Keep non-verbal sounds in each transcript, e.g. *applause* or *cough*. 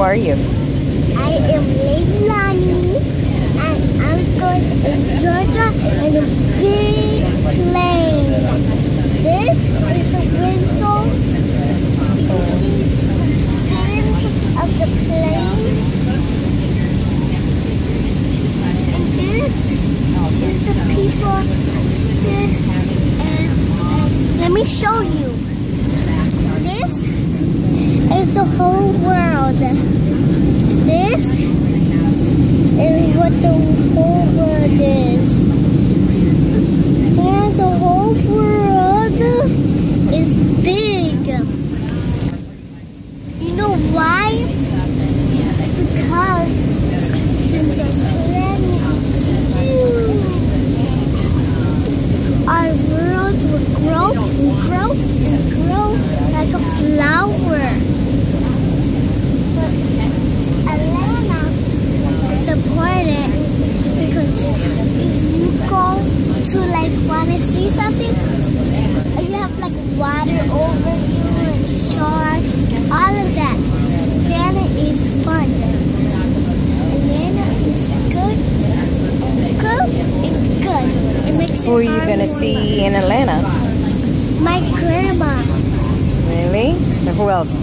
are you? I am Lady Lani, and I'm going to Georgia in a big plane. This is the window. You see fins of the plane. And this is the people. This and, and let me show you. This is the whole world. This is what the whole world is. And the whole world is big. You know why? Because since the planet is huge, our world will grow and grow and grow like a flower. But is important because if you go to like want to see something, you have like water over you and sharks, all of that. Atlanta is fun. Atlanta is good, good, and good. It makes Who are you gonna see in Atlanta? My grandma. Really? And who else?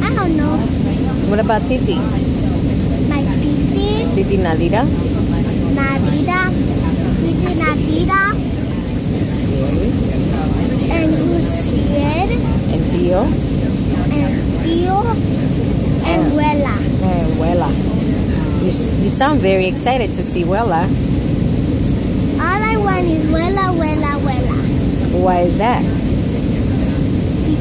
I don't know. What about Titi? My titi, Titi Nadira? Nadira, titi Nadira, and who's scared, And Tio? and Theo, and Wella. And Wella. You, sound very excited to see Wella. All I want is Wella, Wella, Wella. Why is that?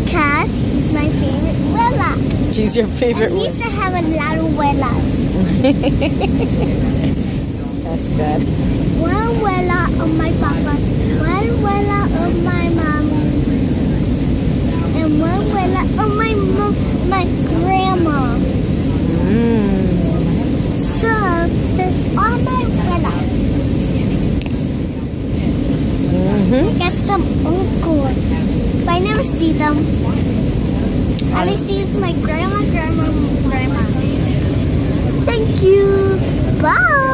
Because she's my favorite Wella. She's your favorite one. used to have a lot of Wellas. *laughs* That's good. One Wella of my papa's, one Wella of my mom, and one Wella of my mom, my grandma. Mm. So, there's all my Wellas. Hmm I got but I never see them. I only see my grandma, grandma, grandma. Thank you. Bye.